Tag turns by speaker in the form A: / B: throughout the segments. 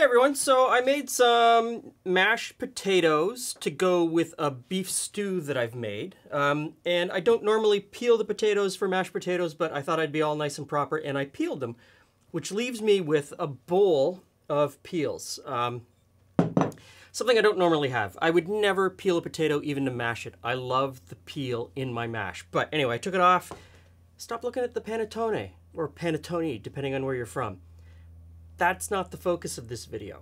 A: Hey everyone, so I made some mashed potatoes to go with a beef stew that I've made. Um, and I don't normally peel the potatoes for mashed potatoes, but I thought I'd be all nice and proper and I peeled them, which leaves me with a bowl of peels. Um, something I don't normally have. I would never peel a potato even to mash it. I love the peel in my mash. But anyway, I took it off. Stop looking at the panettone, or panettone, depending on where you're from that's not the focus of this video.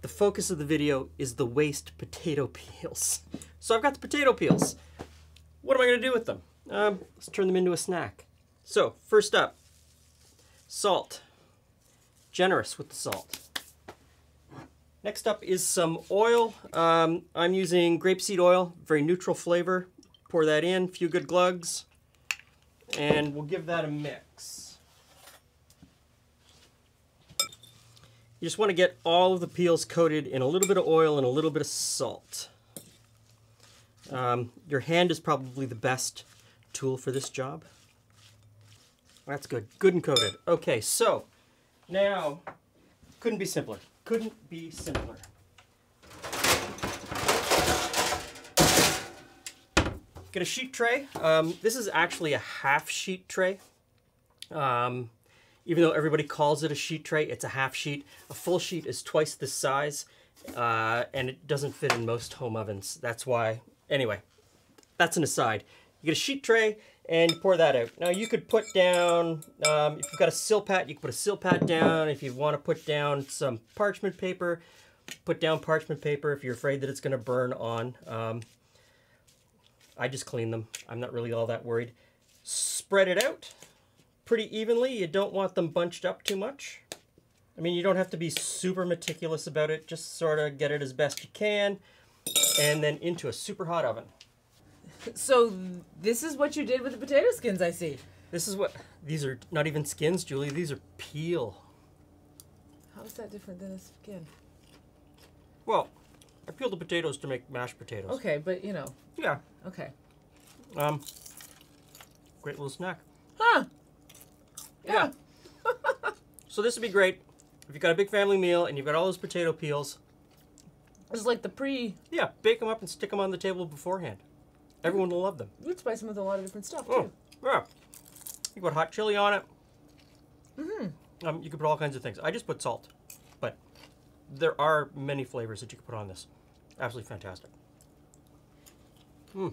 A: The focus of the video is the waste potato peels. So I've got the potato peels. What am I going to do with them? Um, let's turn them into a snack. So first up, salt. Generous with the salt. Next up is some oil. Um, I'm using grapeseed oil, very neutral flavor. Pour that in, a few good glugs, and we'll give that a mix. You just want to get all of the peels coated in a little bit of oil and a little bit of salt. Um, your hand is probably the best tool for this job. That's good. Good and coated. Okay, so now, couldn't be simpler. Couldn't be simpler. Get a sheet tray. Um, this is actually a half sheet tray. Um, even though everybody calls it a sheet tray, it's a half sheet. A full sheet is twice this size, uh, and it doesn't fit in most home ovens. That's why, anyway, that's an aside. You get a sheet tray, and you pour that out. Now you could put down, um, if you've got a Silpat, you can put a Silpat down. If you want to put down some parchment paper, put down parchment paper if you're afraid that it's going to burn on. Um, I just clean them. I'm not really all that worried. Spread it out pretty evenly. You don't want them bunched up too much. I mean, you don't have to be super meticulous about it. Just sort of get it as best you can. And then into a super hot oven.
B: So this is what you did with the potato skins, I see.
A: This is what, these are not even skins, Julie. These are peel.
B: How is that different than a skin?
A: Well, I peeled the potatoes to make mashed potatoes.
B: Okay, but you know.
A: Yeah.
B: Okay.
A: Um, great little snack.
B: Huh.
A: Yeah. so this would be great if you've got a big family meal and you've got all those potato peels.
B: It's like the pre.
A: Yeah, bake them up and stick them on the table beforehand. Everyone will love them.
B: You would spice them with a lot of different stuff
A: Oh,
B: too.
A: yeah. You put hot chili on it.
B: Mm-hmm.
A: Um, you could put all kinds of things. I just put salt, but there are many flavors that you can put on this. Absolutely fantastic. Hmm.